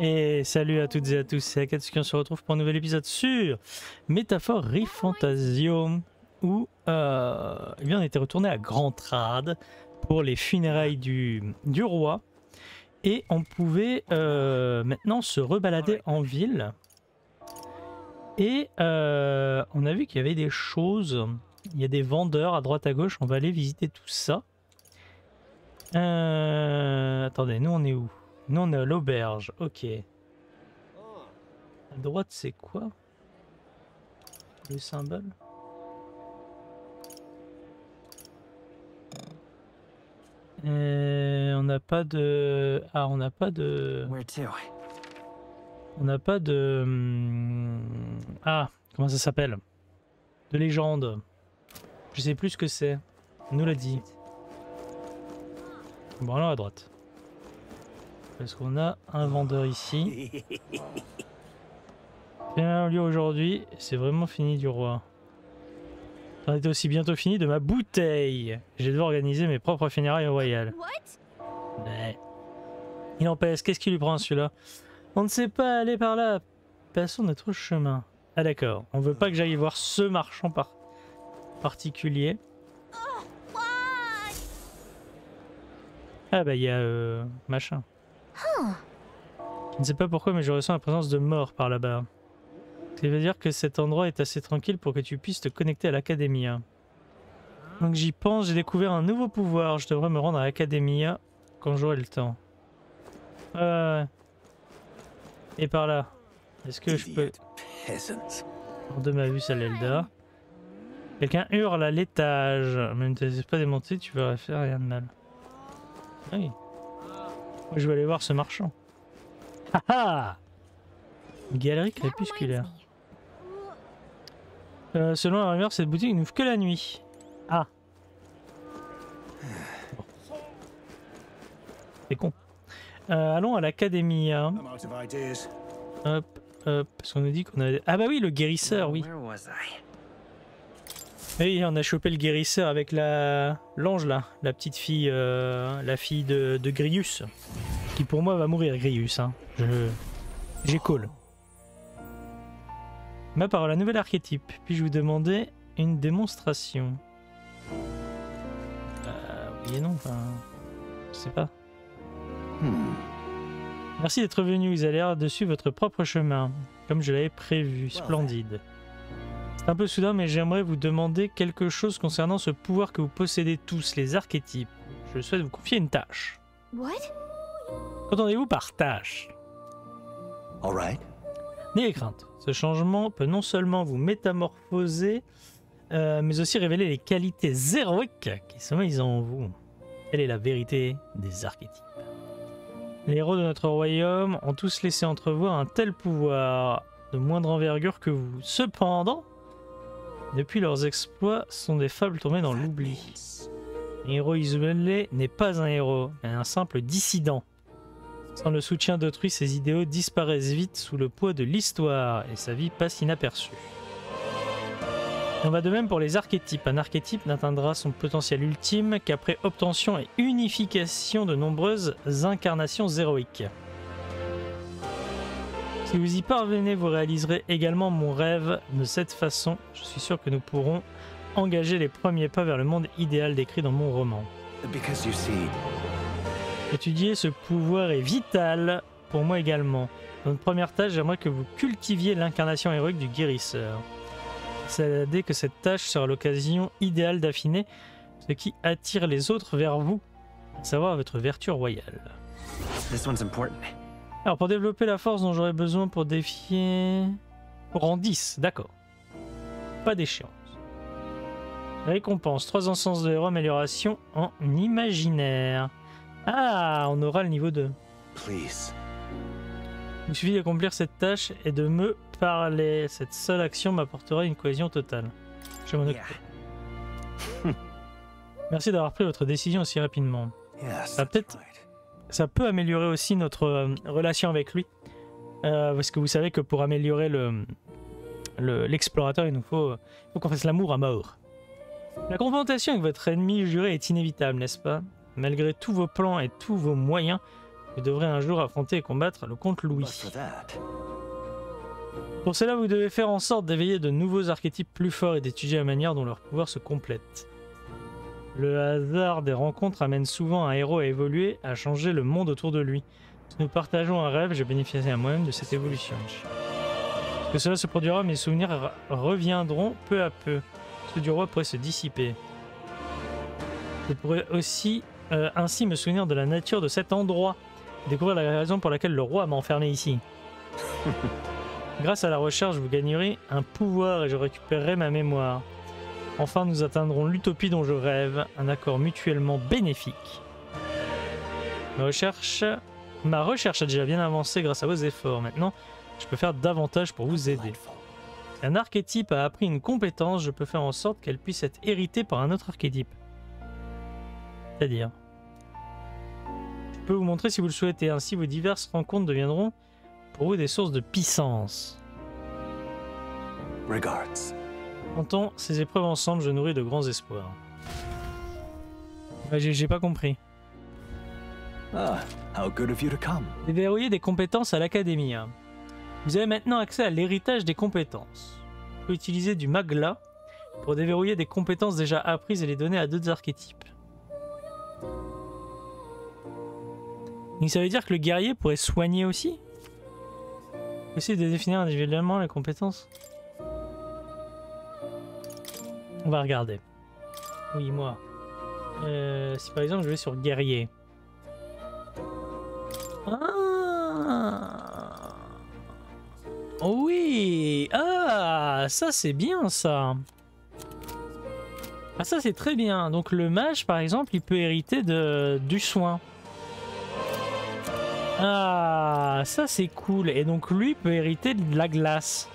Et salut à toutes et à tous, c'est Akatsuki, on se retrouve pour un nouvel épisode sur Métaphore Rifantasio où euh, eh bien, on était retourné à Grand Trad pour les funérailles du, du roi. Et on pouvait euh, maintenant se rebalader en ville. Et euh, on a vu qu'il y avait des choses, il y a des vendeurs à droite à gauche, on va aller visiter tout ça. Attendez, nous on est où? Nous on est à l'auberge, ok. À droite c'est quoi? Le symbole? Euh, on n'a pas de... Ah, on n'a pas de... On n'a pas de... hum, Ah, comment ça s'appelle? De légende. Je sais plus ce que c'est. On nous l'a dit. Bon, alors à droite. Parce qu'on a un vendeur ici. Bien lieu aujourd'hui, c'est vraiment fini du roi. Ça est aussi bientôt fini de ma bouteille. Je vais devoir organiser mes propres funérailles royales. What? Ouais. Il en pèse, qu'est-ce qui lui prend celui-là? On ne sait pas aller par là. Passons notre chemin. Ah d'accord, on veut pas que j'aille voir ce marchand par... particulier. What? Ah bah il y a... euh, machin. Je ne sais pas pourquoi mais je ressens la présence de mort par là-bas. Qui veut dire que cet endroit est assez tranquille pour que tu puisses te connecter à l'Academia. Donc j'y pense, j'ai découvert un nouveau pouvoir. Je devrais me rendre à l'Academia quand j'aurai le temps. Ouais. Et par là. Est-ce que je peux... Hors de ma vue, ça l'Elda. Quelqu'un hurle à l'étage. Mais ne t'hésite pas à démonter, tu verras faire rien de mal. Oui. Moi, je vais aller voir ce marchand. Ah ah Galerie crépusculaire. Euh, selon la rumeur, cette boutique n'ouvre que la nuit. Ah. Bon. C'est con. Euh, allons à l'académie. hein. Hop, hop. Parce qu'on nous dit qu'on a... Ah bah oui, le guérisseur, oui. Oui, on a chopé le guérisseur avec la l'ange là, la petite fille, euh, la fille de, de Grius, qui pour moi va mourir Grius. Hein. Je j'ai call. Ma parole, la nouvelle archétype. Puis-je vous demander une démonstration? Euh, Oui et non, enfin, je sais pas. Hmm. Merci d'être venu. Vous avez l'air de suivre votre propre chemin, comme je l'avais prévu. Splendide. C'est un peu soudain, mais j'aimerais vous demander quelque chose concernant ce pouvoir que vous possédez tous, les archétypes. Je souhaite vous confier une tâche. What? Qu'entendez-vous par tâche? All right. N'ayez crainte. Ce changement peut non seulement vous métamorphoser, euh, mais aussi révéler les qualités héroïques qui sommeillent en vous. Telle est la vérité des archétypes. Les héros de notre royaume ont tous laissé entrevoir un tel pouvoir de moindre envergure que vous. Cependant, depuis leurs exploits, sont des fables tombées dans l'oubli. Héros isolé n'est pas un héros, mais un simple dissident. Sans le soutien d'autrui, ses idéaux disparaissent vite sous le poids de l'histoire et sa vie passe inaperçue. En va de même pour les archétypes. Un archétype n'atteindra son potentiel ultime qu'après obtention et unification de nombreuses incarnations héroïques. Si vous y parvenez, vous réaliserez également mon rêve. De cette façon, je suis sûr que nous pourrons engager les premiers pas vers le monde idéal décrit dans mon roman. Because you see, Étudier ce pouvoir est vital pour moi également. Dans notre première tâche, j'aimerais que vous cultiviez l'incarnation héroïque du guérisseur. C'est dès que cette tâche sera l'occasion idéale d'affiner ce qui attire les autres vers vous, à savoir votre vertu royale. this one's important. Alors pour développer la force dont j'aurais besoin pour défier... Rang 10, d'accord. Pas d'échéance. Récompense, 3 encens de héros, amélioration en imaginaire. Ah, on aura le niveau 2. Please. Il suffit d'accomplir cette tâche et de me parler. Cette seule action m'apportera une cohésion totale. Je m'en occupe. Merci d'avoir pris votre décision aussi rapidement. Yes. Ah, that's peut-être- right. Ça peut améliorer aussi notre euh, relation avec lui. Euh, parce que vous savez que pour améliorer le le- l'explorateur, il nous faut, il faut qu'on fasse l'amour à mort. La confrontation avec votre ennemi juré est inévitable, n'est-ce pas? Malgré tous vos plans et tous vos moyens, Vous devrez un jour affronter et combattre le comte Louis. Pour cela, vous devez faire en sorte d'éveiller de nouveaux archétypes plus forts et d'étudier la manière dont leurs pouvoirs se complètent. Le hasard des rencontres amène souvent un héros à évoluer, à changer le monde autour de lui. Si nous partageons un rêve, j'ai bénéficié à moi-même de cette évolution. Que cela se produira, mes souvenirs re- reviendront peu à peu. Ceux du roi pourraient se dissiper. Je pourrais aussi euh, ainsi me souvenir de la nature de cet endroit, découvrir la raison pour laquelle le roi m'a enfermé ici. Grâce à la recherche, vous gagnerez un pouvoir et je récupérerai ma mémoire. Enfin, nous atteindrons l'utopie dont je rêve, un accord mutuellement bénéfique. Ma recherche, ma recherche a déjà bien avancé grâce à vos efforts. Maintenant, je peux faire davantage pour vous aider. un archétype a appris une compétence, je peux faire en sorte qu'elle puisse être héritée par un autre archétype. C'est-à-dire Je peux vous montrer si vous le souhaitez, ainsi vos diverses rencontres deviendront pour vous des sources de puissance. Regards. Comptant ces épreuves ensemble, je nourris de grands espoirs. Ouais, j'ai pas compris. Ah, how good of you to come. Déverrouiller des compétences à l'académie. hein. Vous avez maintenant accès à l'héritage des compétences. Vous pouvez utiliser du magla pour déverrouiller des compétences déjà apprises et les donner à d'autres archétypes. Donc ça veut dire que le guerrier pourrait soigner aussi? Essayer de définir individuellement les compétences? On va regarder. Oui, moi. Euh, si par exemple je vais sur guerrier. Ah Oui Ah Ça c'est bien ça Ah ça c'est très bien. Donc le mage par exemple il peut hériter de, du soin. Ah ça c'est cool. Et donc lui peut hériter de la glace.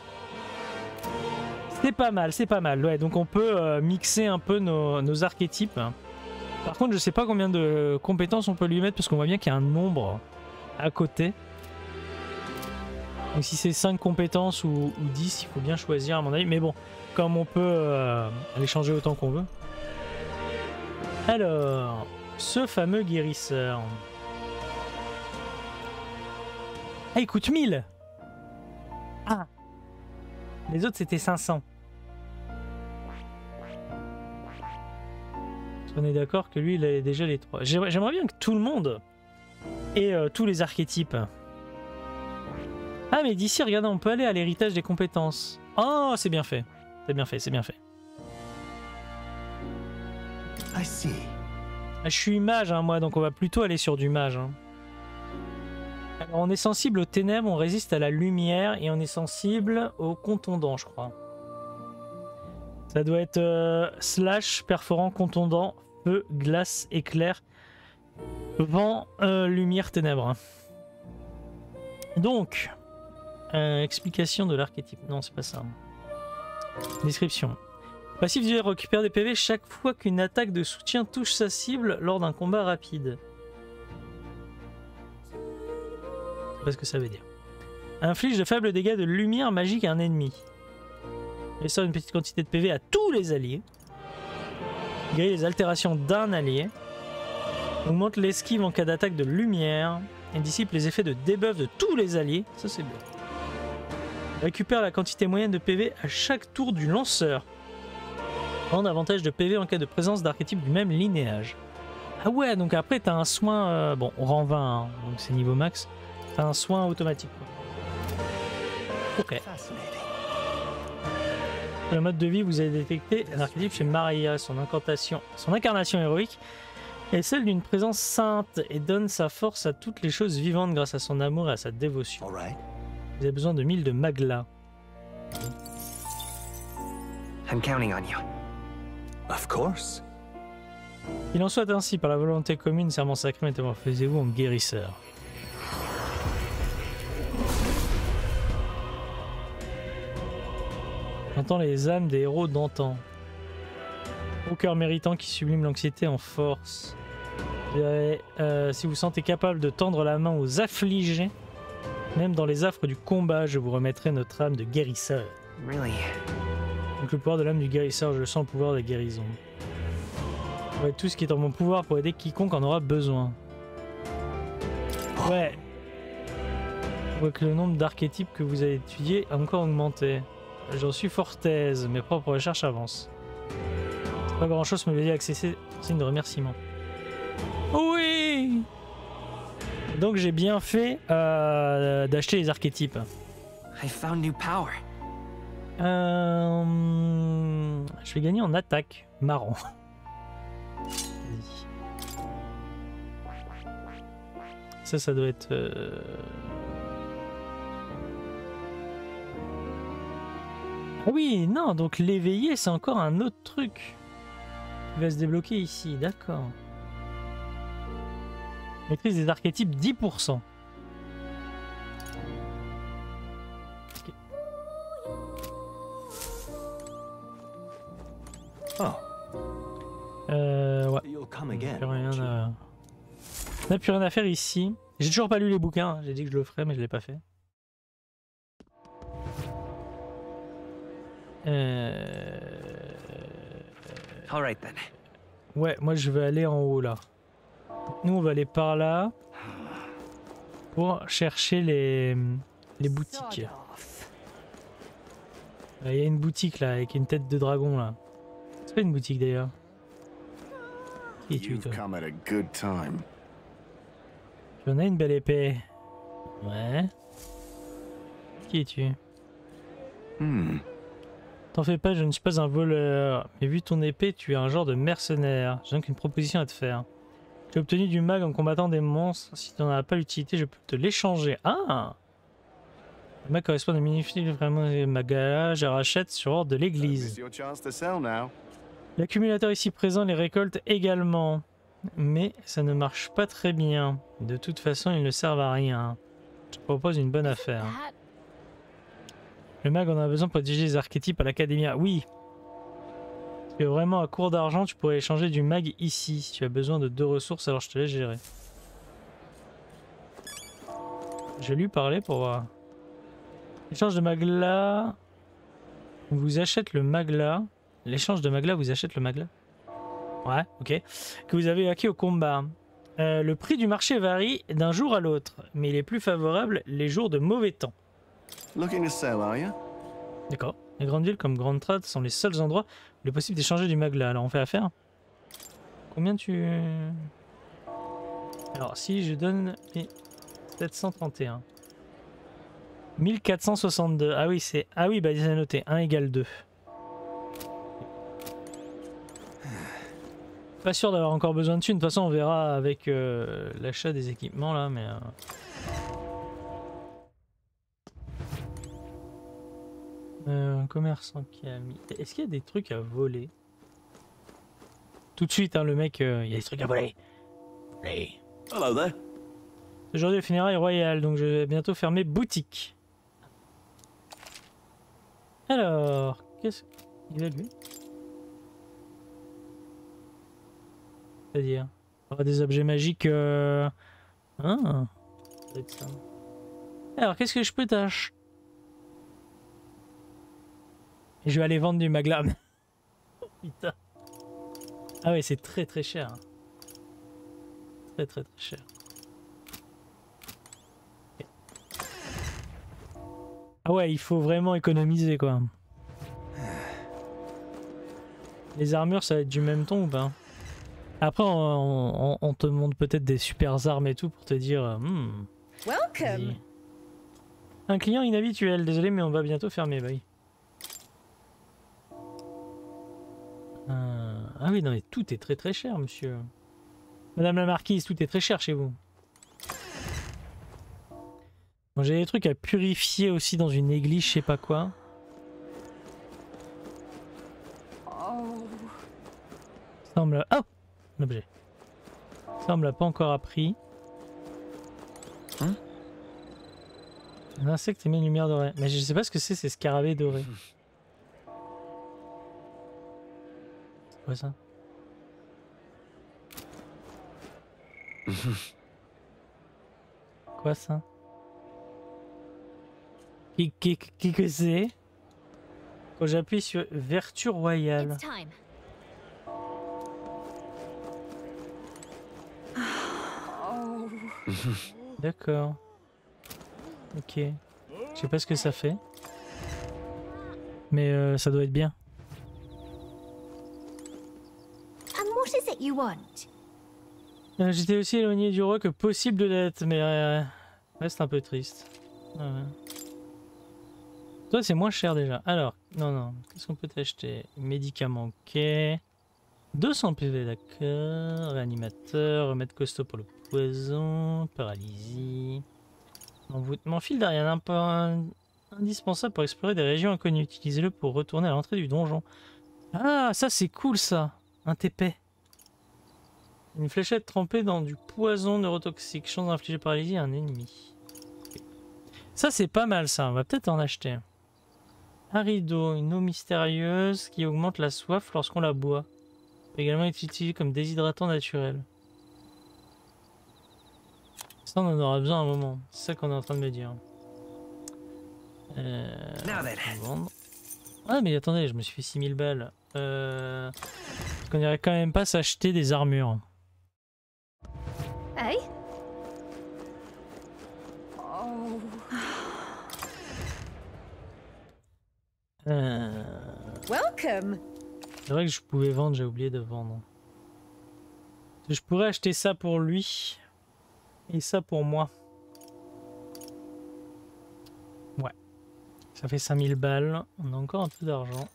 C'est pas mal, c'est pas mal. Ouais, donc on peut euh, mixer un peu nos, nos archétypes. Par contre, je sais pas combien de compétences on peut lui mettre parce qu'on voit bien qu'il y a un nombre à côté. Donc si c'est 5 compétences ou, ou 10, il faut bien choisir à mon avis. Mais bon, comme on peut euh, les changer autant qu'on veut. Alors, ce fameux guérisseur. Ah, il coûte 1000 Ah Les autres c'était 500. On est d'accord que lui, il a déjà les trois? J'aimerais bien que tout le monde ait euh, tous les archétypes. Ah, mais d'ici, regardez, on peut aller à l'héritage des compétences. Oh, c'est bien fait. C'est bien fait, c'est bien fait. I see. Ah, je suis mage, hein, moi, donc on va plutôt aller sur du mage. hein. Alors, on est sensible aux ténèbres, on résiste à la lumière et on est sensible aux contondants, je crois. Ça doit être euh, slash, perforant, contondant, feu, glace, éclair, vent, euh, lumière, ténèbres. Donc, euh, explication de l'archétype. Non, c'est pas ça. Description. Passif du récupère des PV chaque fois qu'une attaque de soutien touche sa cible lors d'un combat rapide. Sais pas ce que ça veut dire. Inflige de faibles dégâts de lumière magique à un ennemi. Sort une petite quantité de PV à tous les alliés. Guérit les altérations d'un allié. Augmente l'esquive en cas d'attaque de lumière. Et dissipe les effets de debuff de tous les alliés. Ça c'est bien. Récupère la quantité moyenne de PV à chaque tour du lanceur. Prendre avantage de PV en cas de présence d'archétypes du même linéage. Ah ouais, donc après t'as un soin, euh, bon, rang 20, hein, donc c'est niveau max. T'as un soin automatique. Ok. Le mode de vie, vous avez détecté un archétype chez Maria, son incantation, son incarnation héroïque est celle d'une présence sainte et donne sa force à toutes les choses vivantes grâce à son amour et à sa dévotion. Vous avez besoin de 1000 de Magla. I'm counting on you. Of course. Il en soit ainsi, par la volonté commune, serment sacré, métamorphosez-vous en guérisseur. J'entends les âmes des héros d'antan. Au cœur méritant qui sublime l'anxiété en force. Euh, si vous sentez capable de tendre la main aux affligés, même dans les affres du combat, je vous remettrai notre âme de guérisseur. Really? Donc le pouvoir de l'âme du guérisseur, je sens le pouvoir de la guérison. Je ferai tout ce qui est en mon pouvoir pour aider quiconque en aura besoin. Ouais. On voit que le nombre d'archétypes que vous avez étudiés a encore augmenté. J'en suis fort aise, mes propres recherches avancent. Pas grand chose me l'a accès signe de remerciement. Oui Donc j'ai bien fait euh, d'acheter les archétypes. I found new power. Euh, je vais gagner en attaque. Marrant. Ça, ça doit être... euh, oui, non, donc l'éveiller, c'est encore un autre truc qui va se débloquer ici, d'accord. Maîtrise des archétypes 10%. Oh, Euh, ouais. On n'a plus à... Plus rien à faire ici. J'ai toujours pas lu les bouquins, hein. j'ai dit que je le ferais mais je l'ai pas fait. Euh... All right then. Ouais, moi je vais aller en haut là. Nous on va aller par là pour chercher les, les boutiques. Il y a une boutique là avec une tête de dragon là. C'est pas une boutique d'ailleurs. Qui es-tu toi come at a good time. Tu en as une belle épée. Ouais. Qui es-tu? Hmm. T'en fais pas, je ne suis pas un voleur. Mais vu ton épée, tu es un genre de mercenaire. J'ai donc une proposition à te faire. J'ai obtenu du mag en combattant des monstres. Si tu n'en as pas l'utilité, je peux te l'échanger. Ah Le mag correspond à magnifique vraiment magala. Je rachète sur ordre de l'église. L'accumulateur ici présent les récolte également. Mais ça ne marche pas très bien. De toute façon, ils ne servent à rien. Je te propose une bonne affaire. Le mag en a besoin pour diriger les archétypes à l'académia. Oui. Si tu es vraiment à court d'argent, tu pourrais échanger du mag ici. Si tu as besoin de deux ressources, alors je te laisse gérer. Je vais lui parler pour voir. L'échange de mag là. Vous achète le mag là. L'échange de mag là vous achète le mag là. Ouais, ok. Que vous avez acquis au combat. Euh, le prix du marché varie d'un jour à l'autre, mais il est plus favorable les jours de mauvais temps. Looking are you? D'accord. Les grandes villes comme Grand Trad sont les seuls endroits où il est possible d'échanger du magla. Alors on fait affaire. Combien tu... Alors si je donne les 731. 1462. Ah oui, c'est... Ah oui, bah c'est noté. 1 égale 2. Pas sûr d'avoir encore besoin de thunes. De toute façon, on verra avec euh, l'achat des équipements là, mais... euh, Euh, un commerçant qui a mis. Est-ce qu'il y a des trucs à voler? Tout de suite, hein, le mec, euh, il y a des trucs à voler. Voler. Hello there. Aujourd'hui, le funérailles royal, donc je vais bientôt fermer boutique. Alors, qu'est-ce qu'il a lui C'est-à-dire avoir des objets magiques. euh, Ah, ça. Alors, qu'est-ce que je peux t'acheter Et je vais aller vendre du maglam. oh putain. Ah ouais, c'est très très cher. Très très très cher. Ah ouais, il faut vraiment économiser quoi. Les armures, ça va être du même ton ou pas? Après, on, on- on te montre peut-être des super armes et tout pour te dire. euh, Hmm. Un client inhabituel, désolé, mais on va bientôt fermer. Bah oui. Euh, Ah oui, non, mais tout est très très cher, monsieur. Madame la marquise, tout est très cher chez vous. Bon, j'ai des trucs à purifier aussi dans une église, je sais pas quoi. Oh. Semble. Oh Un objet. Semble pas encore appris. Hein? Un insecte émet une lumière dorée. Mais je sais pas ce que c'est, ces scarabées dorés. quoi ça? Quoi ça? Qui, qui, qui que c'est? Quand j'appuie sur Vertu Royale. D'accord. Ok. Je sais pas ce que ça fait. Mais euh, ça doit être bien. Euh, J'étais aussi éloigné du roi que possible de l'être, mais euh, reste un peu triste. Ouais. Toi, c'est moins cher déjà. Alors, non, non. Qu'est-ce qu'on peut t'acheter? Médicaments, ok. 200 PV, d'accord. Réanimateur, remède costaud pour le poison, paralysie. Envoûtement, fil d'Ariane, indispensable pour explorer des régions inconnues. Utilisez-le pour retourner à l'entrée du donjon. Ah, ça c'est cool ça. Un TP. Une fléchette trempée dans du poison neurotoxique. Chance d'infliger paralysie à un ennemi. Ça c'est pas mal ça. On va peut-être en acheter. un. Un rideau, une eau mystérieuse qui augmente la soif lorsqu'on la boit. Peut également être utilisé comme déshydratant naturel. Ça on en aura besoin à un moment. C'est ça qu'on est en train de me dire. Euh, on. Ah mais attendez, je me suis fait 6000 balles. Euh... Qu'on irait quand même pas s'acheter des armures Euh, Welcome. C'est vrai que je pouvais vendre, j'ai oublié de vendre. Je pourrais acheter ça pour lui et ça pour moi. Ouais. Ça fait 5000 balles. On a encore un peu d'argent.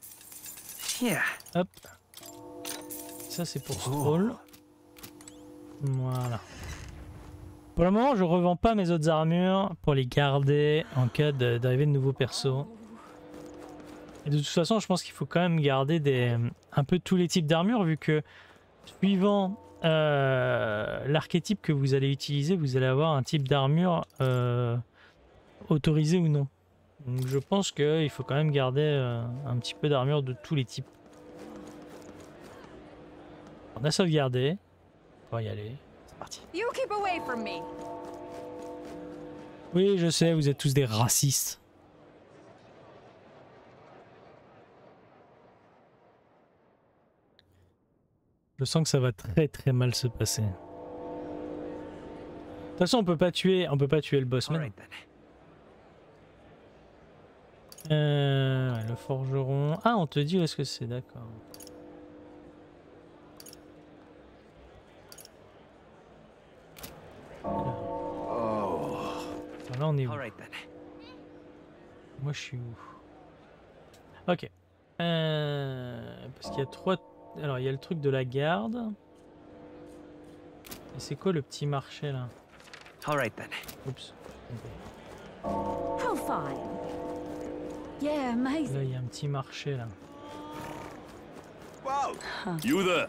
Yeah. Hop. Ça c'est pour Stroll. Voilà. Pour le moment, je revends pas mes autres armures pour les garder en cas de- d'arrivée de nouveaux persos. Et de toute façon, je pense qu'il faut quand même garder des, un peu tous les types d'armures vu que suivant euh, l'archétype que vous allez utiliser, vous allez avoir un type d'armure euh, autorisé ou non. Donc je pense qu'il faut quand même garder euh, un petit peu d'armure de tous les types. On a sauvegardé. On va y aller. C'est parti. You keep away from me. Oui, je sais, vous êtes tous des racistes. Je sens que ça va très très mal se passer. De toute façon, on peut pas tuer, on peut pas tuer le boss. Euh, le forgeron. Ah, on te dit où est-ce que c'est, d'accord. Alors là, on est où? Moi, je suis où? Ok. Euh, parce qu'il y a trois. Alors, il y a le truc de la garde. Et c'est quoi le petit marché là? All right then. Oups. How fine. Yeah, amazing. Là, il y a un petit marché là. Whoa! You there?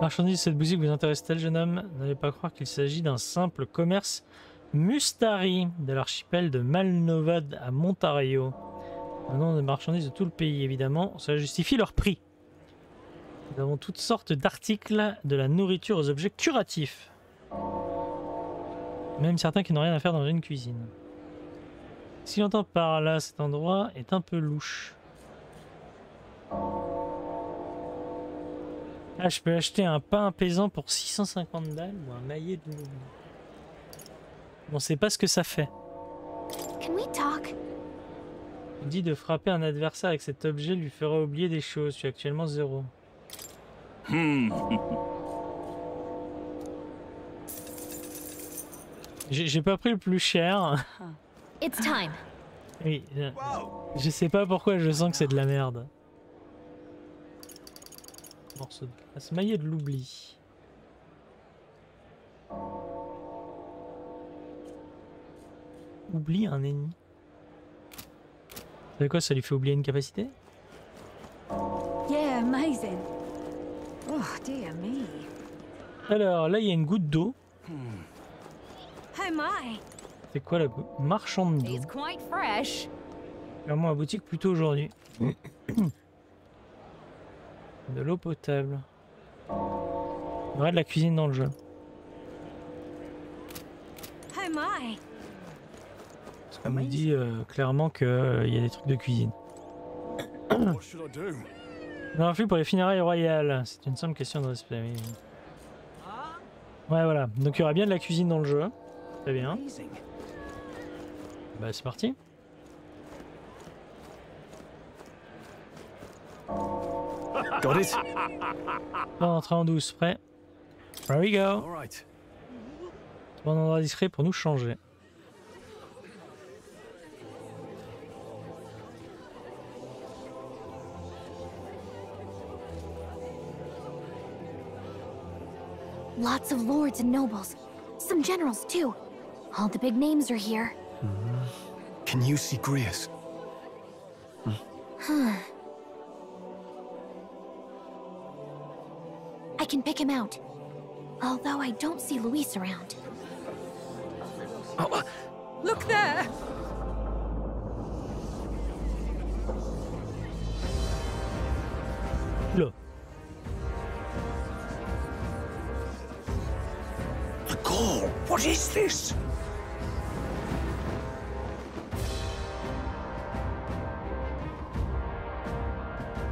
Marchandise, cette boutique vous intéresse-t-elle, jeune homme? N'allez pas croire qu'il s'agit d'un simple commerce mustari de l'archipel de Malnovad à Montario. Venant des marchandises de tout le pays, évidemment, cela justifie leur prix. Nous avons toutes sortes d'articles, de la nourriture aux objets curatifs. Même certains qui n'ont rien à faire dans une cuisine. Si l'entend par là, cet endroit est un peu louche. Ah, je peux acheter un pain apaisant pour 650 balles ou un maillet de l'oubli. On sait pas ce que ça fait. Can we talk? Il dit de frapper un adversaire avec cet objet lui fera oublier des choses. Je suis actuellement zéro. Hmm. J'ai pas pris le plus cher. It's time. Oui, euh, je sais pas pourquoi je sens que c'est de la merde. Morceau de glace, maillet de l'oubli. Oublie un ennemi. C'est quoi, ça lui fait oublier une capacité? Yeah, amazing. Oh, dear me. Alors là, il y a une goutte d'eau. Oh. C'est quoi la goutte Marchande d'eau? Clairement à boutique plutôt aujourd'hui. de l'eau potable. Il y aurait de la cuisine dans le jeu. Oh my. On me dit euh, clairement qu'il y a des trucs de cuisine. Un flux pour les funérailles royales. C'est une simple question de respect. oui. Ouais, voilà. Donc il y aura bien de la cuisine dans le jeu. Très bien. Bah, c'est parti. Got it? Bon, entrée en douce, prêt? There we go. Bon endroit discret pour nous changer. Lots of lords and nobles. Some generals, too. All the big names are here. Can you see Grius? I can pick him out. Although I don't see Luis around. Oh, uh, Look there! What is this?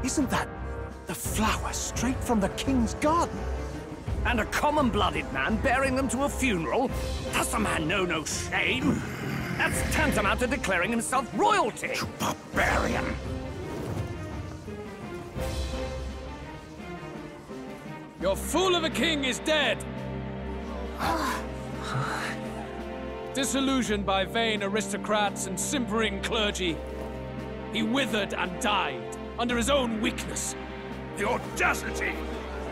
Isn't that the flower straight from the king's garden? And a common-blooded man bearing them to a funeral? Does the man know no shame? That's tantamount to declaring himself royalty. You Barbarian! Your fool of a king is dead! Ah. Disillusioned by vain aristocrats and simpering clergy, he withered and died under his own weakness. The audacity!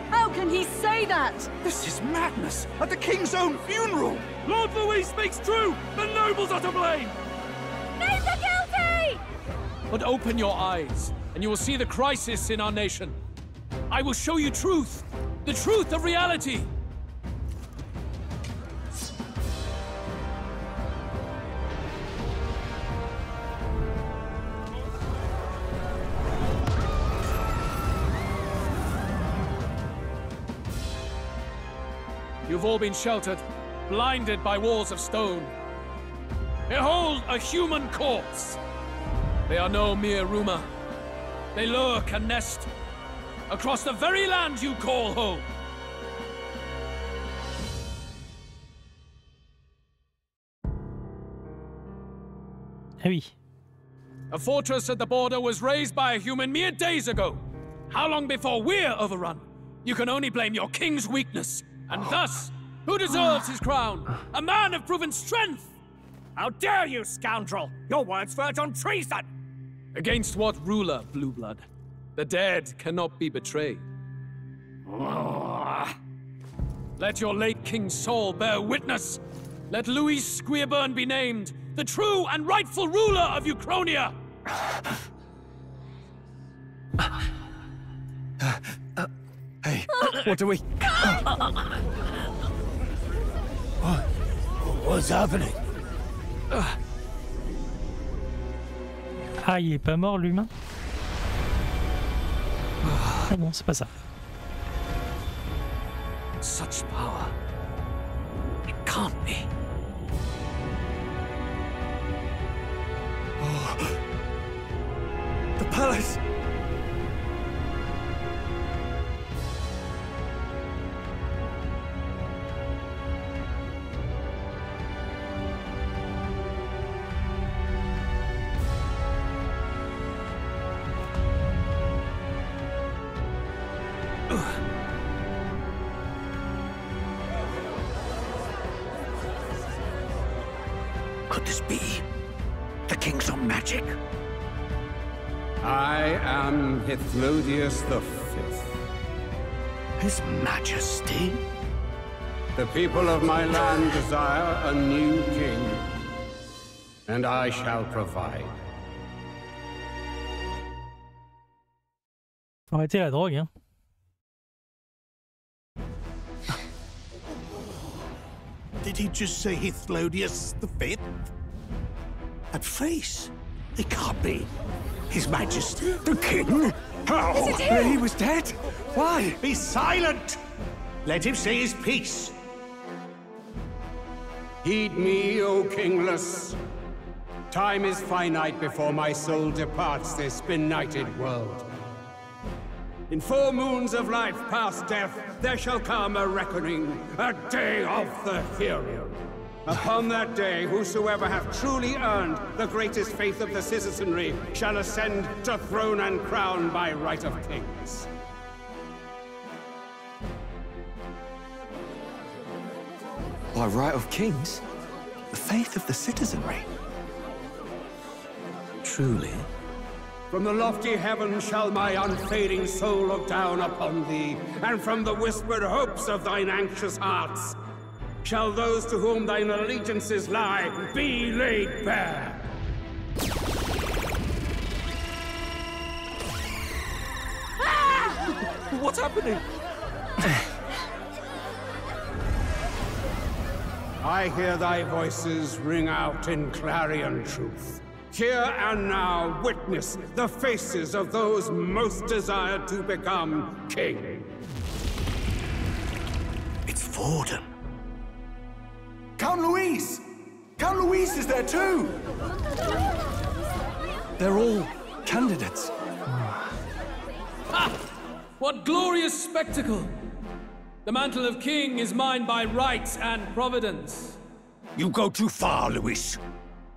How can he say that? This is madness! At the king's own funeral! Lord Louis speaks true! The nobles are to blame! Names are guilty! But open your eyes, and you will see the crisis in our nation. I will show you truth, the truth of reality. You've all been sheltered, blinded by walls of stone. Behold a human corpse! They are no mere rumor. They lurk and nest across the very land you call home. Ah oui. A fortress at the border was raised by a human mere days ago. How long before we're overrun? You can only blame your king's weakness. And thus, who deserves his crown? A man of proven strength! How dare you, scoundrel! Your words verge on treason! Against what ruler, Blue Blood? The dead cannot be betrayed. Let your late king's soul bear witness. Let Louis Squeerburn be named the true and rightful ruler of Uchronia. Hey, what do we. what? What's happening? Ah, il est pas mort l'humain Ah non, c'est pas ça. Such power. It can't be. Oh. The palace! Am Hithlodius the Fifth. His Majesty? The people of my land desire a new king, and I shall provide. Faut arrêter la drogue, hein. Did he just say Hithlodius the Fifth? That face. It can't be. His Majesty. The king? How? Oh, he was dead? Why? Be silent! Let him say his piece. Heed me, O kingless. Time is finite before my soul departs this benighted world. In four moons of life past death, there shall come a reckoning, a day of the hero. Upon that day, whosoever hath truly earned the greatest faith of the citizenry shall ascend to throne and crown by right of kings. By right of kings? The faith of the citizenry? Truly? From the lofty heavens shall my unfading soul look down upon thee, and from the whispered hopes of thine anxious hearts shall those to whom thine allegiances lie be laid bare. Ah! What's happening? I hear thy voices ring out in clarion truth. Here and now witness the faces of those most desired to become king. It's Forden. Count Louise! Count Louise is there too! They're all candidates. Ha! What glorious spectacle! The mantle of king is mine by right and providence. You go too far, Louis.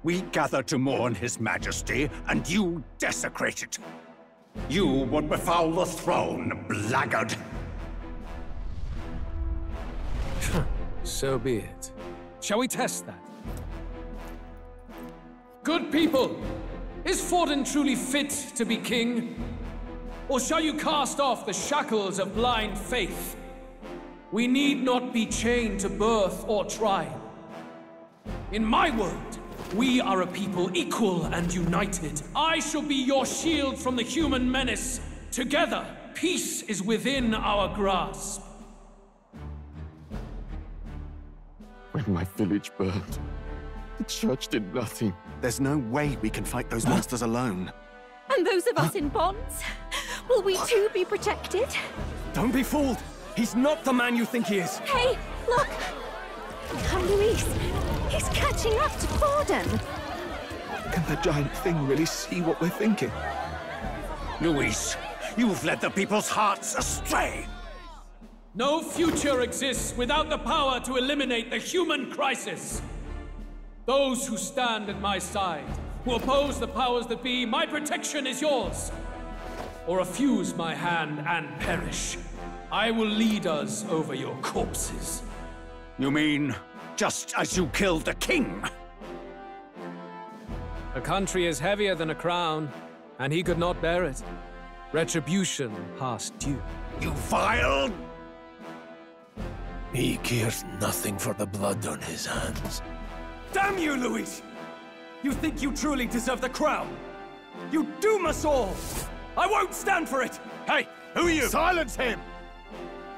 We gather to mourn his majesty, and you desecrate it. You would befoul the throne, blackguard. So be it. Shall we test that? Good people, is Forden truly fit to be king? Or shall you cast off the shackles of blind faith? We need not be chained to birth or tribe. In my world, we are a people equal and united. I shall be your shield from the human menace. Together, peace is within our grasp. When my village burned, the church did nothing. There's no way we can fight those monsters alone. And those of us in bonds? Will we too be protected? Don't be fooled! He's not the man you think he is! Hey, look! Count Luis! He's catching up to Forden! Can the giant thing really see what we're thinking? Luis, you've led the people's hearts astray! No future exists without the power to eliminate the human crisis. Those who stand at my side, who oppose the powers that be, my protection is yours. Or refuse my hand and perish. I will lead us over your corpses. You mean, just as you killed the king? A country is heavier than a crown, and he could not bear it. Retribution past due. You vile... He cares nothing for the blood on his hands. Damn you, Luis! You think you truly deserve the crown? You doom us all! I won't stand for it! Hey, who are you? Silence him!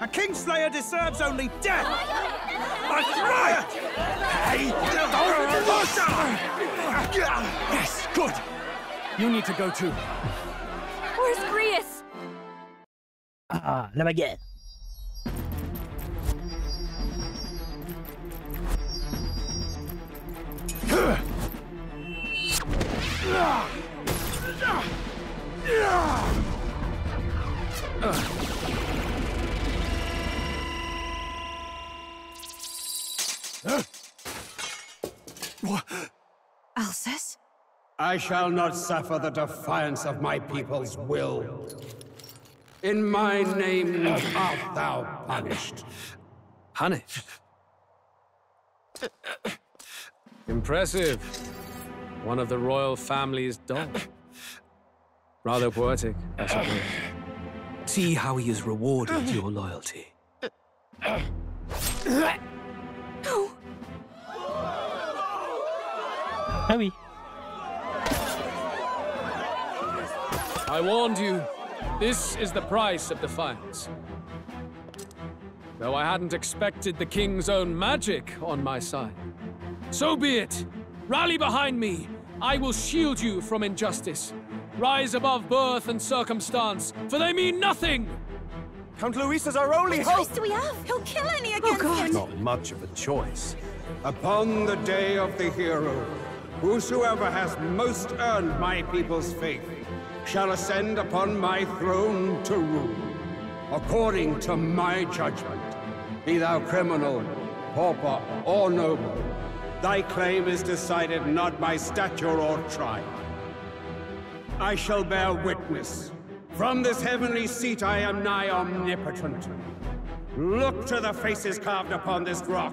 A Kingslayer deserves only death! That's right! Hey! Yes, good! You need to go too. Where's Grius? Ah, la baguette. Alcest? I shall not suffer the defiance of my people's will. In my name art thou punished. Punished? Impressive. One of the royal family's dog. Rather poetic, I suppose. See how he has rewarded your loyalty. No! Ah oui. I warned you. This is the price of defiance. Though I hadn't expected the king's own magic on my side. So be it. Rally behind me. I will shield you from injustice. Rise above birth and circumstance, for they mean nothing. Count Luis is our only What choice do we have? He'll kill any oh, against him! Not much of a choice. Upon the day of the hero, whosoever has most earned my people's faith shall ascend upon my throne to rule, according to my judgment. Be thou criminal, pauper, or noble, thy claim is decided not by stature or tribe. I shall bear witness. From this heavenly seat I am nigh omnipotent. Look to the faces carved upon this rock,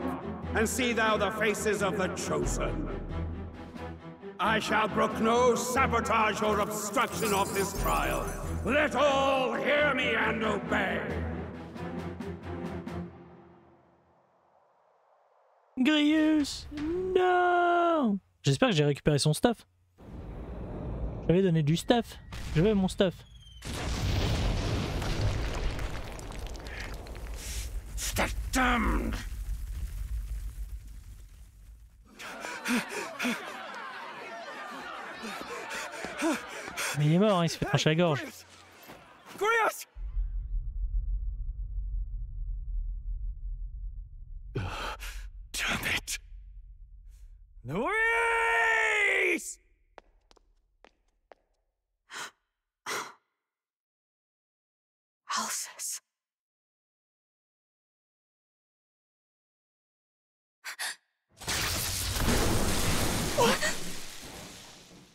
and see thou the faces of the chosen. I shall brook no sabotage or obstruction of this trial. Let all hear me and obey. Grius Non J'espère que j'ai récupéré son stuff. J'avais donné du stuff. Je veux mon stuff. Mais il est mort, hein, il se fait trancher la gorge. Grius! Luis! Alphys.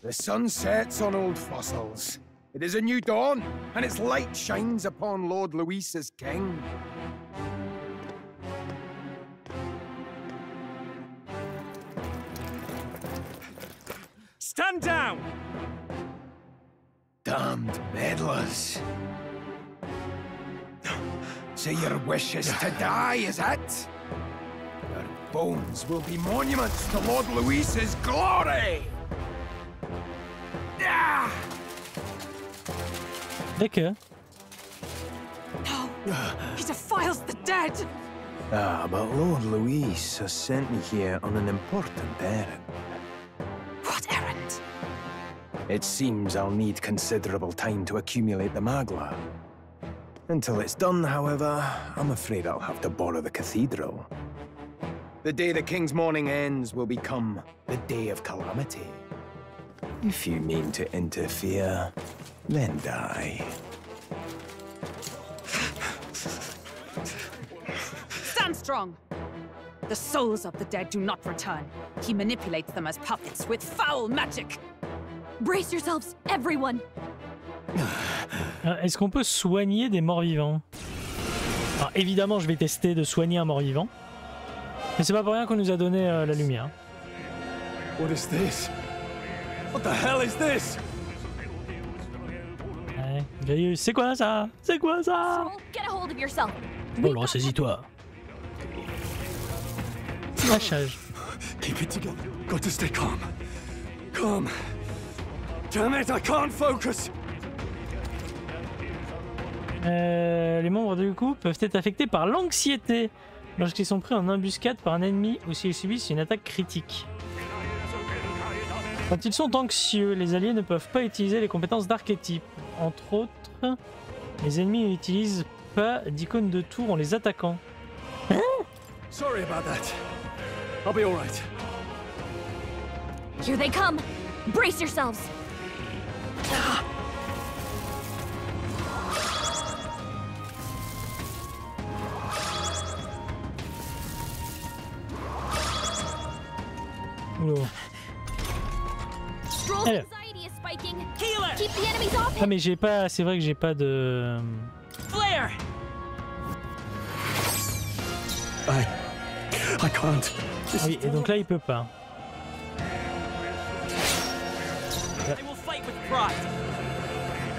The sun sets on old fossils. It is a new dawn, and its light shines upon Lord Luis as king. Stand down! Damned meddlers. So your wish is to die, is it? Your bones will be monuments to Lord Luis's glory! Ah! D'accord. No! He defiles the dead! Ah, but Lord Luis has sent me here on an important errand. It seems I'll need considerable time to accumulate the Magla. Until it's done, however, I'm afraid I'll have to borrow the cathedral. The day the King's morning ends will become the day of calamity. If you mean to interfere, then die. Stand strong! The souls of the dead do not return. He manipulates them as puppets with foul magic! Brace yourselves, everyone! Euh, Est-ce qu'on peut soigner des morts vivants Alors évidemment, je vais tester de soigner un mort vivant. Mais c'est pas pour rien qu'on nous a donné euh, la lumière. What is this? What the hell is this? Ouais. C'est quoi ça? C'est quoi ça? Soul, get a hold of yourself! Bon, ressaisis-toi. Lâchage. Keep it together. Got to stay calm. Calm. Damn it, I can't focus! Euh, les membres du groupe peuvent être affectés par l'anxiété lorsqu'ils sont pris en embuscade par un ennemi ou s'ils subissent une attaque critique. Quand ils sont anxieux, les alliés ne peuvent pas utiliser les compétences d'archétype. Entre autres, les ennemis n'utilisent pas d'icône de tour en les attaquant. Sorry about that. I'll be alright. Here they come! Brace yourselves! Ah him! mais j'ai pas, c'est vrai que j'ai pas de... Flare! I. I can't. Ah oui, et donc là il peut pas.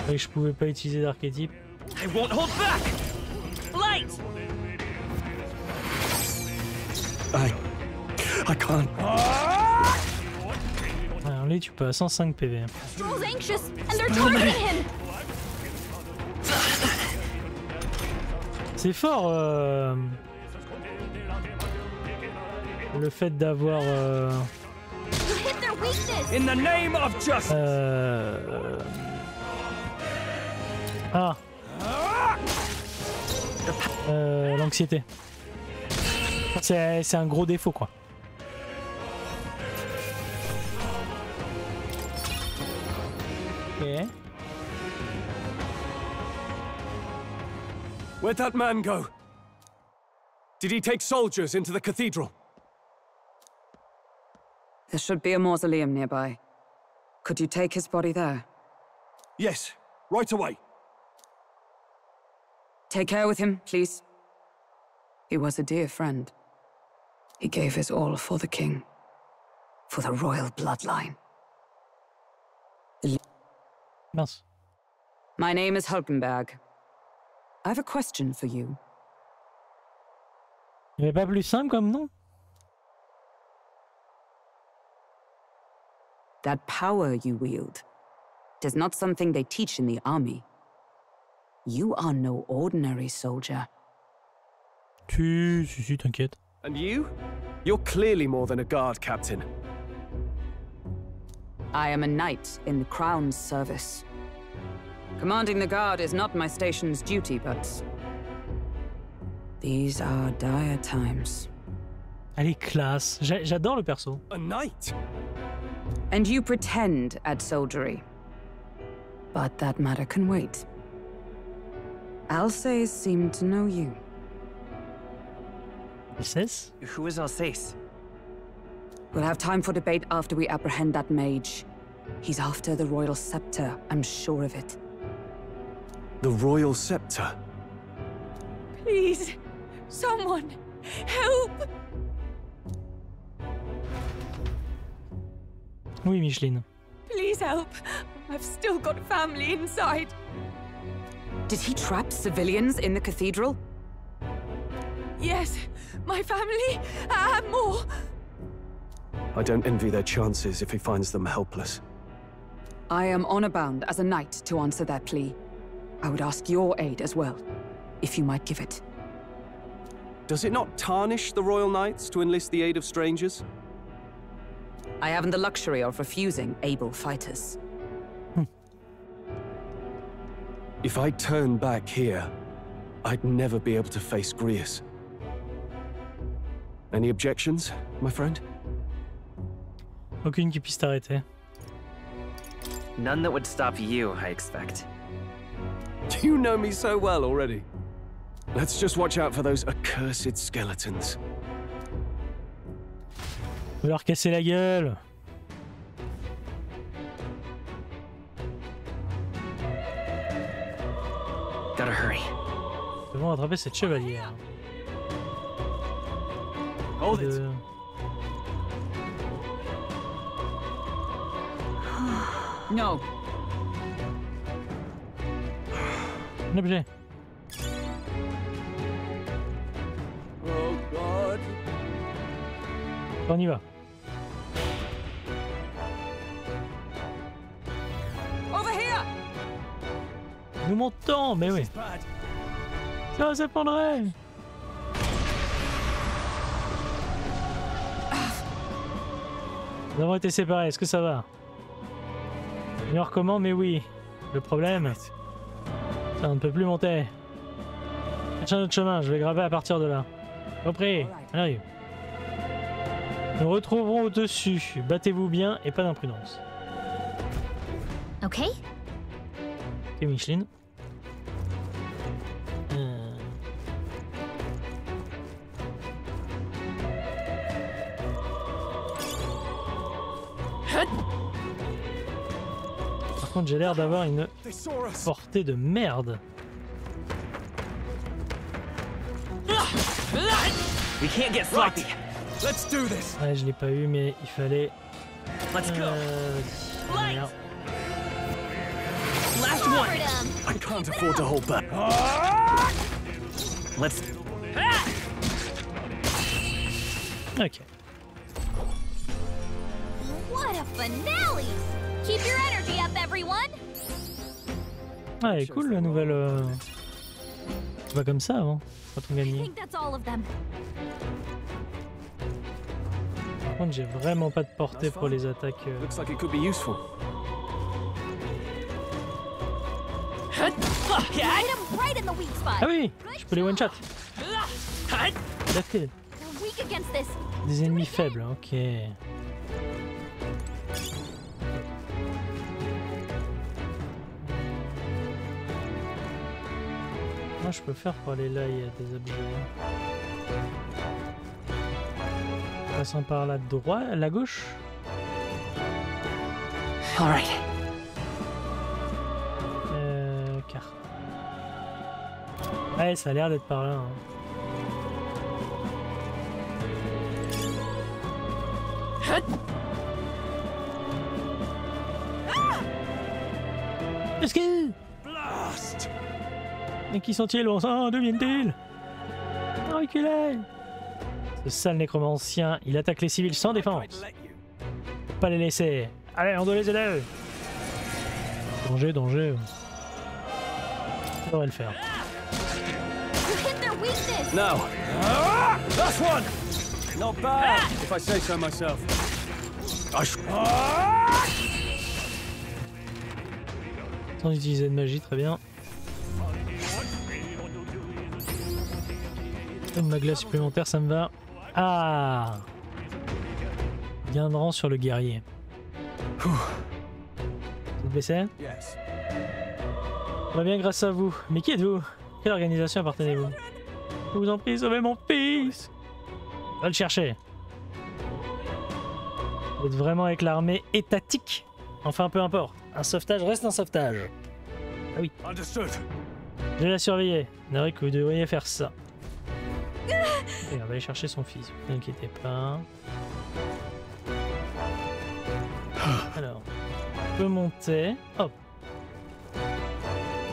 Et je pouvais pas utiliser d'archétype. They won't hold back! Light! I. I can't. Alors lui tu peux à 105 PV. Stroll's anxious, and they're targeting him! C'est fort euh, le fait d'avoir euh, In the name of justice. Uh, um, ah. Euh, L'anxiété. C'est un gros défaut, quoi. Okay. Where'd that man go? Did he take soldiers into the cathedral? There should be a mausoleum nearby. Could you take his body there? Yes, right away. Take care with him, please. He was a dear friend. He gave his all for the king. For the royal bloodline. Mince. My name is Hulkenberg. I have a question for you. Il n'y avait pas plus simple comme nom That power you wield is not something they teach in the army. You are no ordinary soldier. Si, si, si, t'inquiète. And you? You're clearly more than a guard captain. I am a knight in the Crown's service. Commanding the guard is not my station's duty, but... These are dire times. Elle est classe. J'adore le perso. A knight? And you pretend at soldiery. But that matter can wait. Alsace seemed to know you. Alsace Who is Alsace? We'll have time for debate after we apprehend that mage. He's after the royal scepter, I'm sure of it. The royal scepter? Please, someone, help! Oui, Micheline. Please help. I've still got family inside. Did he trap civilians in the cathedral? Yes, my family and more. I don't envy their chances if he finds them helpless. I am honor bound as a knight to answer their plea. I would ask your aid as well, if you might give it. Does it not tarnish the Royal Knights to enlist the aid of strangers? I haven't the luxury of refusing able fighters. Hmm. If I turn back here, I'd never be able to face Grius. Any objections, my friend? Aucune qui puisse t'arrêter. None that would stop you, I expect. You know me so well already. Let's just watch out for those accursed skeletons. On va leur casser la gueule. Gotta hurry. Devons rattraper cette chevalière. Hold it. De- No, Un objet. On y va. over here! Nous montons, mais oui. Ça s'effondrer. Nous avons été séparés, est-ce que ça va? Ignore comment, mais oui. Le problème, ça on ne peut plus monter. Cherche un autre chemin, je vais graver à partir de là. Repris, on arrive. Nous retrouverons au-dessus. Battez-vous bien et pas d'imprudence. Okay? Ok, Micheline. Euh, Par contre, j'ai l'air d'avoir une portée de merde. We can't get sloppy. Let's do this. Ouais, je l'ai pas eu, mais il fallait. Let's go. Euh, merde. Last one. I can't afford to hold back. Let's. Ok. What a finale! Keep your energy up, everyone! Ah, elle est cool la nouvelle. Euh... C'est pas comme ça avant, quand on gagnait. Par contre, j'ai vraiment pas de portée pour les attaques. euh. Ah oui, je peux les one shot. Des ennemis faibles, ok. Moi, je peux faire pour aller là, il y a des objets. Passant par la droite, la gauche Alright. Euh, carte. Ouais, ça a l'air d'être par là. hein. Qu'est-ce que Blast! Mais qui sont-ils Bon sang, d'où viennent-ils? Reculez Ce sale nécromancien, il attaque les civils sans défense. Faut Pas les laisser. Allez, on doit les aider Danger, danger. Ça devrait le faire. No. Last one! Not bad, if I say so myself. I sh- Sans utiliser de magie, très bien. Une magla supplémentaire, ça me va. Ah rang sur le guerrier. Vous baissez Yes. Va bien grâce à vous. Mais qui êtes-vous? Quelle organisation appartenez-vous? Je vous en prie, sauvez mon fils Va le chercher. Vous êtes vraiment avec l'armée étatique? Enfin, peu importe. Un sauvetage reste un sauvetage. Ah oui. Je vais la surveiller. Narek, vous devriez faire ça. Et on va aller chercher son fils. Ne vous inquiétez pas. Alors, on peut monter. Hop.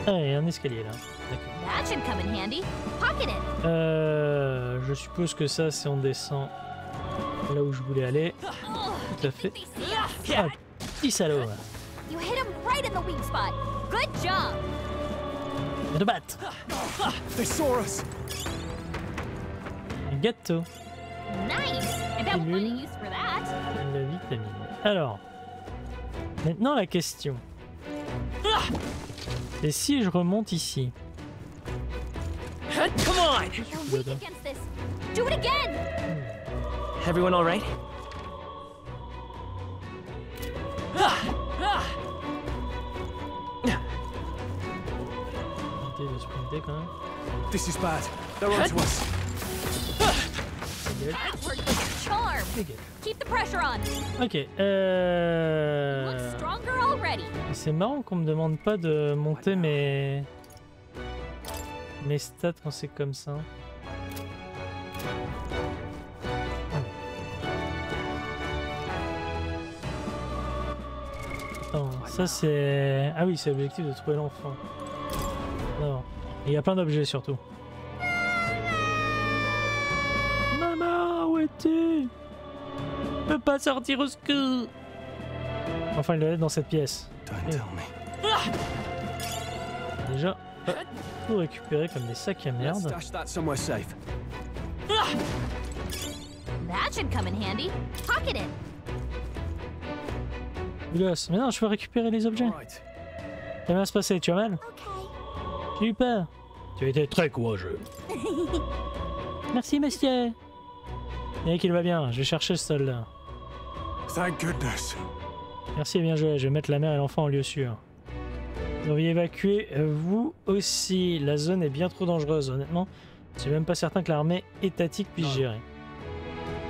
Ah, il y a un escalier là. D'accord. That should come in handy. Pocket it! Euh, je suppose que ça, c'est on descend là où je voulais aller. Tout à fait. They see us. Ah, petit salaud. là. You use for that. La vitamine. Alors, maintenant la question. Et si je remonte ici? Come on! Do it again! Everyone all right? Quand même. This is bad. They're onto us. Ok. Euh... C'est marrant qu'on me demande pas de monter mes mes stats quand c'est comme ça. Attends, ça c'est... Ah oui, c'est l'objectif de trouver l'enfant. Non. Il y a plein d'objets surtout. Peux pas sortir au secours Enfin, il doit être dans cette pièce. Don't tell me. Déjà, tout récupérer comme des sacs à merde. that somewhere safe. That should come in handy. Pocket it. Gosse, mais non, je veux récupérer les objets. Ça va se passer, tu as mal Okay. J'ai eu peur. Tu as été très courageux. Merci, monsieur. Et qu'il va bien, je vais chercher ce soldat. Thank goodness. Merci, bien joué. Je vais mettre la mère et l'enfant en lieu sûr. Vous devriez évacuer, euh, vous aussi. La zone est bien trop dangereuse, honnêtement. Je suis même pas certain que l'armée étatique puisse gérer.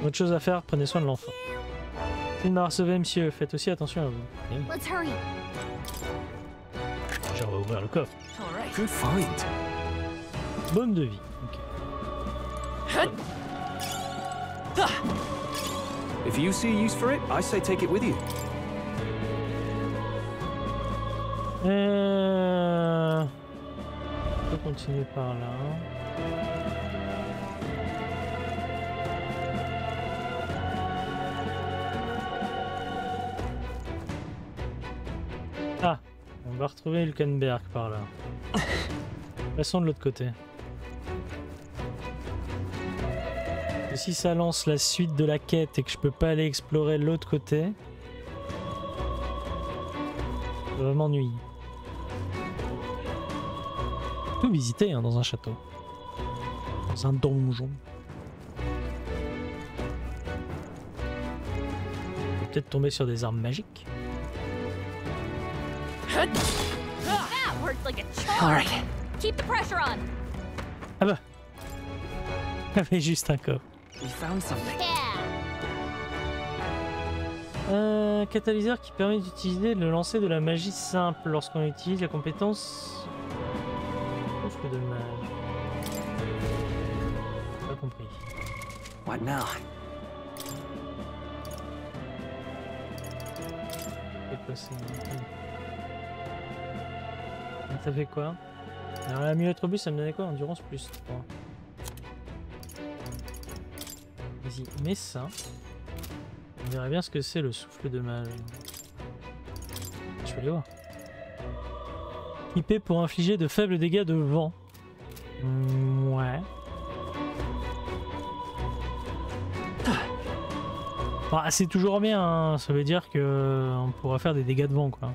Autre chose à faire, prenez soin de l'enfant. De m'avoir sauvé, monsieur. Faites aussi attention à vous. Let's hurry. vais ouvrir le coffre. Good de vie. Ok. If you see use for it, I say take it with you. Euh... On peut continuer par là. Ah, on va retrouver Hülkenberg par là. Passons de l'autre côté. Si ça lance la suite de la quête et que je peux pas aller explorer l'autre côté, ça va m'ennuyer. Tout visiter hein, dans un château. Dans un donjon. Peut-être tomber sur des armes magiques. Ah bah y avait juste un coffre. We found something. Un catalyseur qui permet d'utiliser le lancer de la magie simple lorsqu'on utilise la compétence. Souffle de magie. Pas compris. What now? C'est quoi, c'est- Ça fait quoi? Alors l'amulette robust ça me donnait quoi? Endurance plus 3. Vas-y, mets ça. On verra bien ce que c'est le souffle de mage. Je vais aller voir. Équipé pour infliger de faibles dégâts de vent. Hmm, ouais. Bah, c'est toujours bien, hein. ça veut dire que euh, on pourra faire des dégâts de vent quoi.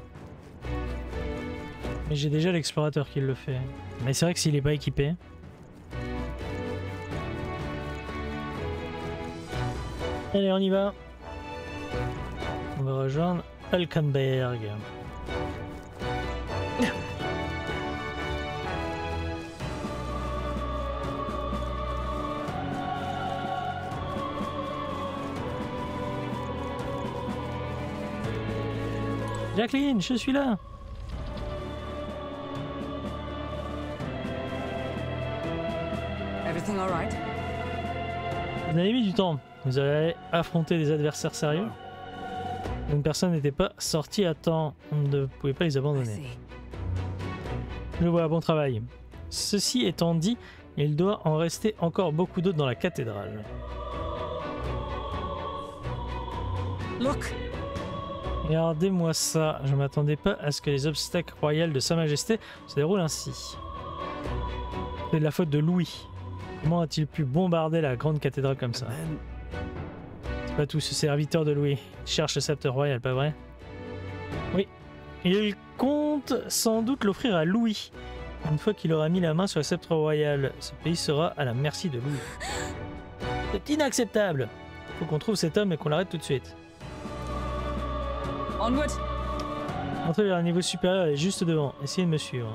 Mais j'ai déjà l'explorateur qui le fait. Mais c'est vrai que s'il est pas équipé. Allez, on y va. On va rejoindre Alkenberg. Jacqueline, je suis là. Everything all right? Vous avez mis du temps. Vous avez affronté des adversaires sérieux. Une personne n'était pas sortie à temps. On ne pouvait pas les abandonner. Je vois, bon travail. Ceci étant dit, il doit en rester encore beaucoup d'autres dans la cathédrale. Look! Regardez-moi ça. Je m'attendais pas à ce que les obstacles royaux de Sa Majesté se déroulent ainsi. C'est de la faute de Louis. Comment a-t-il pu bombarder la grande cathédrale comme ça? Pas tout ce serviteur de Louis. Il cherche le sceptre royal, pas vrai? Oui. Il compte sans doute l'offrir à Louis. Une fois qu'il aura mis la main sur le sceptre royal, ce pays sera à la merci de Louis. C'est inacceptable Faut qu'on trouve cet homme et qu'on l'arrête tout de suite. Onward! L'entrée vers un niveau supérieur est juste devant. Essayez de me suivre.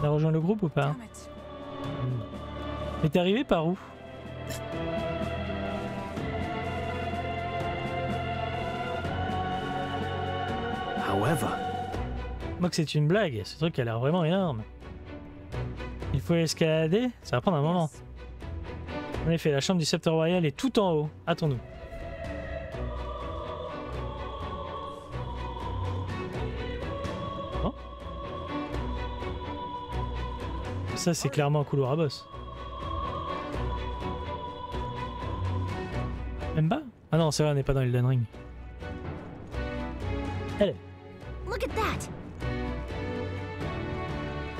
On a rejoint le groupe ou pas? Mais t'es arrivé par où? However, Moi que c'est une blague, ce truc a l'air vraiment énorme. Il faut escalader, ça va prendre un moment. En effet, la chambre du sceptre royal est tout en haut. Attends-nous. Bon. Ça, c'est clairement un couloir à boss. Même pas Ah non, c'est vrai, on n'est pas dans Elden Ring. Allez.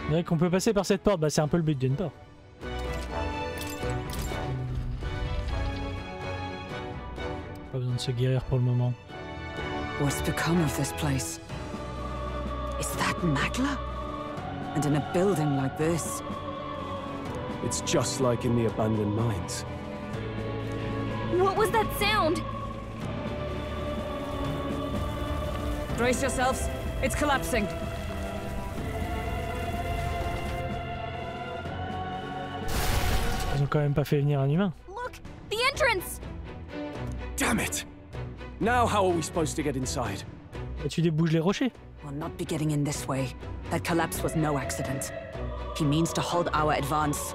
On dirait qu'on peut passer par cette porte, bah c'est un peu le but d'une porte. Pas besoin de se guérir pour le moment. What's become of this place? Is that Magla? And in a building like this? it's just like in the abandoned mines. What was that sound? Brace yourselves. It's collapsing. Ils ont quand même pas fait venir un humain. Look! The entrance! Damn it! Now how are we supposed to get inside? Et tu débouges les rochers. We'll not be getting in this way. That collapse was no accident. He means to halt our advance.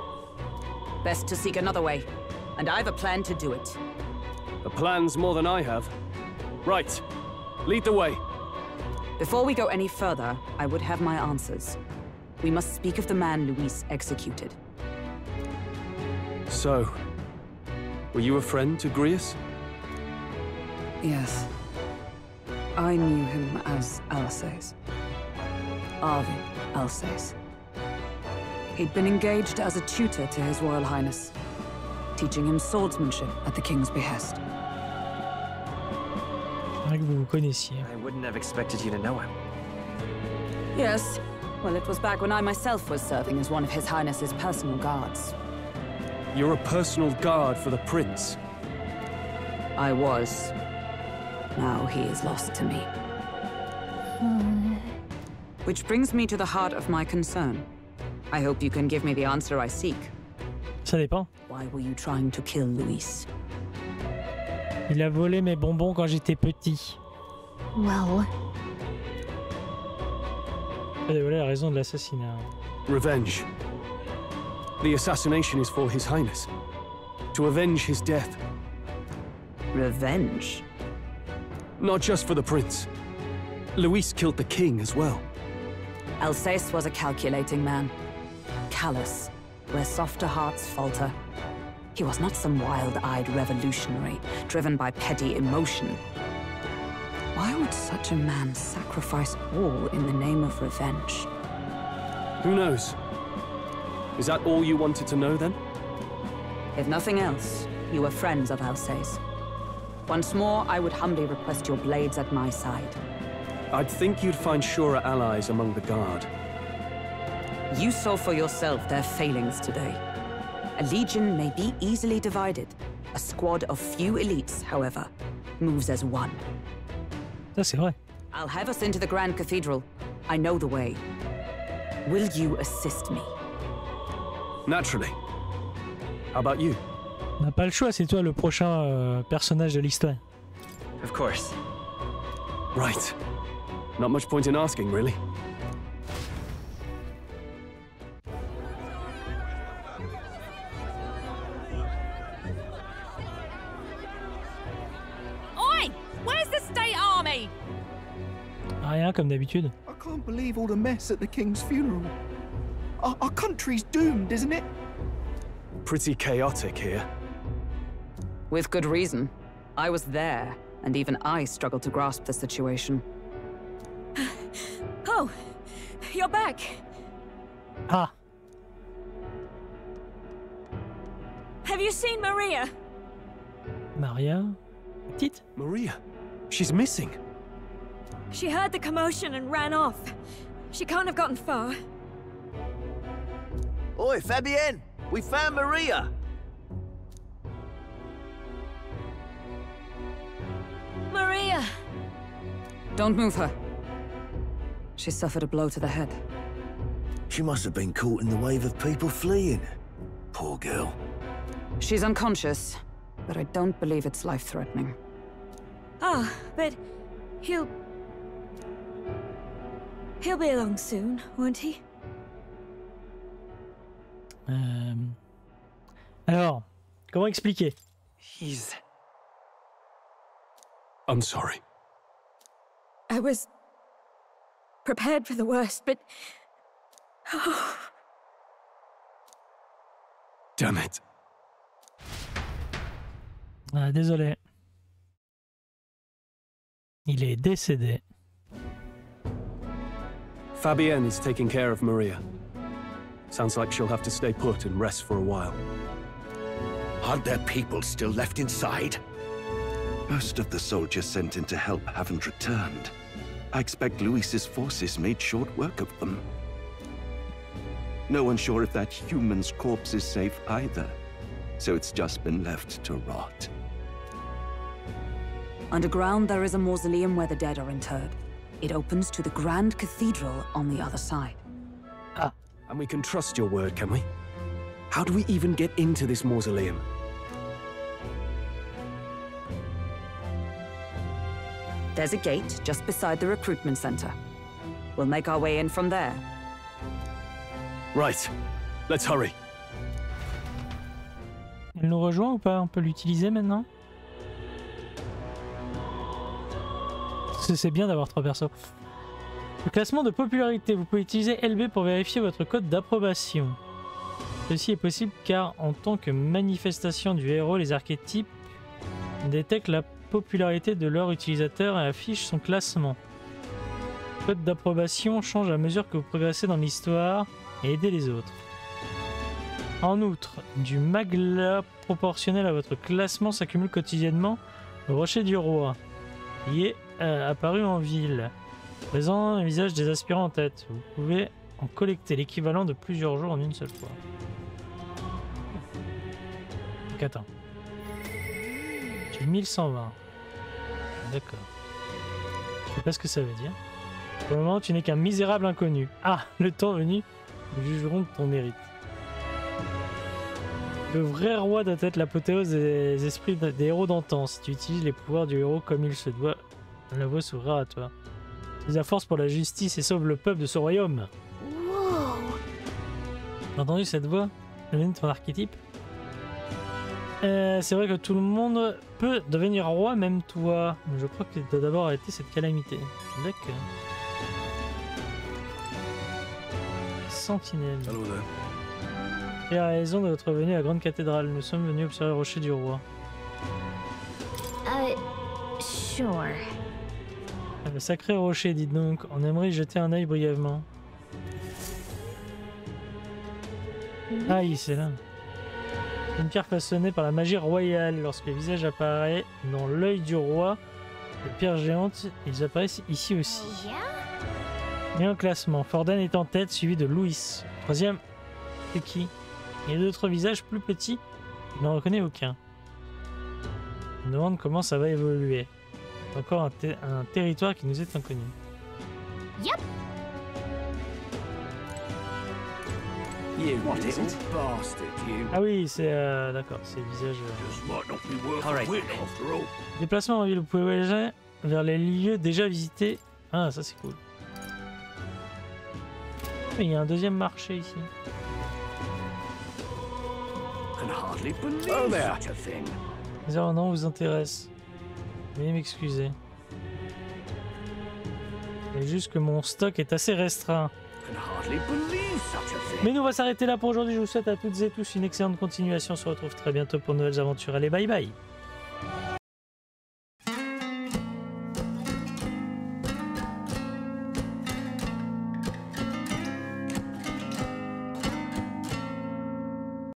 Best to seek another way. And I've a plan to do it. The plan's more than I have. Right. Lead the way. Before we go any further, I would have my answers. We must speak of the man Luis executed. So, were you a friend to Grius? Yes. I knew him as Alsace. Arvid Alsace. He'd been engaged as a tutor to His Royal Highness, teaching him swordsmanship at the King's behest. Faudrait que vous vous connaissiez. I wouldn't have expected you to know him. Yes. Well, it was back when I myself was serving as one of His Highness's personal guards. You're a personal guard for the prince. I was. Now he is lost to me. Which brings me to the heart of my concern. I hope you can give me the answer I seek. Ça dépend. Why were you trying to kill Luis? Il a volé mes bonbons quand j'étais petit. Well, Pas dévoilé la raison de l'assassinat. Revenge. The assassination is for His Highness. To avenge his death. Revenge? Not just for the prince. Luis killed the king as well. Alsace was a calculating man. Callous, where softer hearts falter. He was not some wild-eyed revolutionary, driven by petty emotion. Why would such a man sacrifice all in the name of revenge? Who knows? Is that all you wanted to know then? If nothing else, you were friends of Alsace. Once more, I would humbly request your blades at my side. I'd think you'd find surer allies among the Guard. You saw for yourself their failings today. A legion may be easily divided. A squad of few elites, however, moves as one. Ça, c'est vrai. I'll have us into the Grand Cathedral. I know the way. Will you assist me? Naturally. How about you? On n'a pas le choix, c'est toi le prochain euh, personnage de l'histoire. Of course. Right. Not much point in asking, really. Rien comme d'habitude. I can't believe all the mess at the king's funeral. Our, our country's doomed, isn't it? Pretty chaotic here. With good reason. I was there, and even I struggled to grasp the situation. Oh, you're back. Ah, Have you seen Maria? Maria Petite Maria. She's missing. She heard the commotion and ran off. She can't have gotten far. Oi, Fabienne! We found Maria! Maria! Don't move her. She suffered a blow to the head. She must have been caught in the wave of people fleeing. Poor girl. She's unconscious, but I don't believe it's life-threatening. Ah, but he'll. He'll be along soon, won't he? Euh, Alors, comment expliquer He's. I'm sorry. I was prepared for the worst, but. Oh, Damn it. Ah, Désolé. Il est décédé. Fabienne is taking care of Maria. Sounds like she'll have to stay put and rest for a while. Aren't there people still left inside? Most of the soldiers sent in to help haven't returned. I expect Luis's forces made short work of them. No one's sure if that human's corpse is safe either, so it's just been left to rot. Underground, there is a mausoleum where the dead are interred. It opens to the Grand Cathedral on the other side. Ah, and we can trust your word, can we? How do we even get into this mausoleum? There's a gate just beside the recruitment center. We'll make our way in from there. Right. Let's hurry. Elle nous rejoint ou pas On peut l'utiliser maintenant C'est bien d'avoir trois persos. Le classement de popularité. Vous pouvez utiliser LB pour vérifier votre code d'approbation. Ceci est possible car en tant que manifestation du héros, les archétypes détectent la popularité de leur utilisateur et affichent son classement. Le code d'approbation change à mesure que vous progressez dans l'histoire et aidez les autres. En outre, du magla proportionnel à votre classement s'accumule quotidiennement au Rocher du Roi, qui est euh, apparu en ville, présent un visage des aspirants en tête. Vous pouvez en collecter l'équivalent de plusieurs jours en une seule fois. Donc attends. J'ai 1120. D'accord. Je sais pas ce que ça veut dire. Pour le moment, tu n'es qu'un misérable inconnu. Ah, le temps venu, nous jugerons de ton mérite. Le vrai roi doit être l'apothéose des esprits des héros d'antan. Si tu utilises les pouvoirs du héros comme il se doit, la voie s'ouvrira à toi. Utilise la force pour la justice et sauve le peuple de ce royaume. T'as entendu cette voix Elle vient de ton archétype? Euh, C'est vrai que tout le monde peut devenir roi, même toi. Mais je crois que tu dois d'abord arrêter cette calamité. D'accord. Sentinelle. Tu as raison de votre venue à la grande cathédrale. Nous sommes venus observer le rocher du roi. Uh, sure. Le sacré rocher, dites donc. On aimerait y jeter un œil brièvement. Ah, oui, c'est là. Une pierre façonnée par la magie royale. Lorsque le visage apparaît dans l'œil du roi, les pierres géantes, ils apparaissent ici aussi. Et en classement, Forden est en tête, suivi de Louis. Troisième, c'est qui? Il y a d'autres visages plus petits, je n'en reconnais aucun. Je me demande comment ça va évoluer. Encore un, ter- un territoire qui nous est inconnu. Yep. Ah oui, c'est... euh, D'accord, c'est le visage... euh, All right. Déplacement en ville, vous pouvez voyager vers les lieux déjà visités. Ah, ça c'est cool. Mais il y a un deuxième marché ici. Can hardly believe Oh. Les non vous intéresse. Veuillez m'excuser. C'est juste que mon stock est assez restreint. Mais nous on va s'arrêter là pour aujourd'hui. Je vous souhaite à toutes et tous une excellente continuation. On se retrouve très bientôt pour de nouvelles aventures. Allez, bye bye